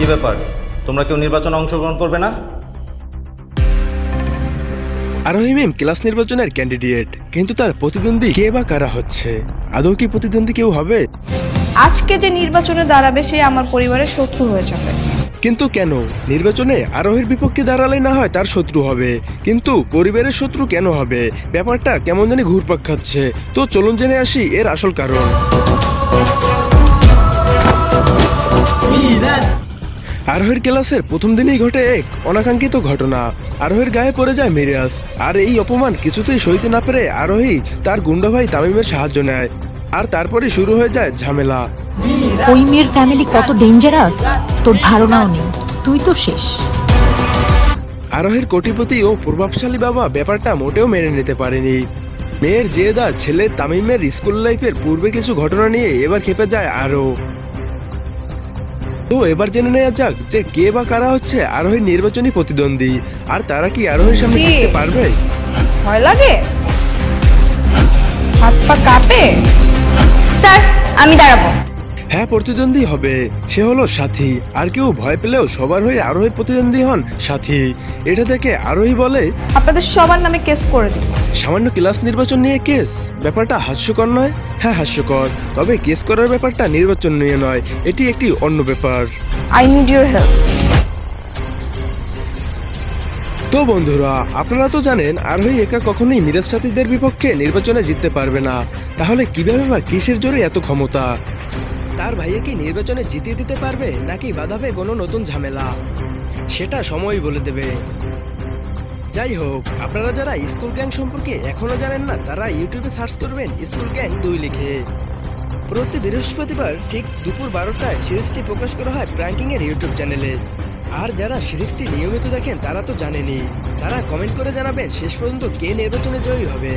কি ব্যাপার? তোমরা কেউ নির্বাচনে অংশগ্রহণ করবে না? আরোহী মিম ক্লাস নির্বাচনের ক্যান্ডিডেট কিন্তু তার প্রতিদ্বন্দ্বী কে বা কারা হচ্ছে? আদৌ কি প্রতিদ্বন্দ্বী কেউ হবে? আজকে যে নির্বাচনে দাঁড়াবে সে আমার পরিবারের শত্রু হয়ে যাবে। কিন্তু কেন? নির্বাচনে আরোহীর বিপক্ষে দাঁড়ালে না হয় তার শত্রু হবে। কিন্তু পরিবারের শত্রু কেন হবে? ব্যাপারটা কেমন জানি ঘুরপাক খাচ্ছে। তো চলুন জেনে আসি এর আসল কারণ। আরোহীর ক্লাসের প্রথম দিনেই ঘটে এক অনাকাঙ্ক্ষিত ঘটনা। আরোহীর গায়ে পড়ে যায় মিরাজ আর এই অপমান কিছুতেই সইতে না পেরে আরোহী তার গুন্ডা ভাই তামিমের সাহায্য নেয় আর তারপরে শুরু হয়ে যায় ঝামেলা। ওই মেয়ের ফ্যামিলি কত ডেঞ্জারাস তোর ধারণাও নেই। তুই তো শেষ। আরোহের কোটিপতি ও প্রভাবশালী বাবা ব্যাপারটা মোটেও মেনে নিতে পারেনি। মেয়ের জেদার ছেলে তামিমের স্কুল লাইফের পূর্বে কিছু ঘটনা নিয়ে এবার খেপে যায় আরও। তো এবার জেনে নেওয়া যাক যে কে বা কারা হচ্ছে আরোহীর নির্বাচনী প্রতিদ্বন্দ্বী। আর তারা কি আরোহীর সামনে কি? টিকতে পারবে? ভয় লাগে? হাত পা কাঁপে? স্যার আমি দাঁড়াবো। হ্যাঁ প্রতিদ্বন্দ্বী হবে। সে হলো সাথী। আর কেউ ভয় পেলেও সবার হয়ে আরোহী প্রতিদ্বন্দ্বী হন সাথী। এটা দেখে আরোহী বলে আপনাদের সবার নামে কেস করে দিব সামান্য ক্লাস নির্বাচন নিয়ে কেস? ব্যাপারটা হাস্যকর নয়? হ্যাঁ হাস্যকর। তবে কেস করার ব্যাপারটা নির্বাচন নিয়ে নয়। এটি একটি অন্য ব্যাপার। আই নিড ইউর হেল্প তো বন্ধুরা আপনারা তো জানেন আরোহী একা কখনোই মিরাজ সাথীদের বিপক্ষে নির্বাচনে জিততে পারবে না। তাহলে কীভাবে বা কিসের জোরে এত ক্ষমতা? তার ভাইয়ে কি নির্বাচনে জিতিয়ে দিতে পারবে নাকি বাঁধাবে কোনো নতুন ঝামেলা? সেটা সময় বলে দেবে। যাই হোক আপনারা যারা স্কুল গ্যাং সম্পর্কে এখনও জানেন না, তারা ইউটিউবে সার্চ করবেন স্কুল গ্যাং দুই লিখে। প্রতি বৃহস্পতিবার ঠিক দুপুর বারোটায় সিরিজটি প্রকাশ করা হয় প্র্যাঙ্কিং এর ইউটিউব চ্যানেলে। আর যারা সিরিজটি নিয়মিত দেখেন, তারা তো জানেনি তারা কমেন্ট করে জানাবেন শেষ পর্যন্ত কে নির্বাচনে জয়ী হবে।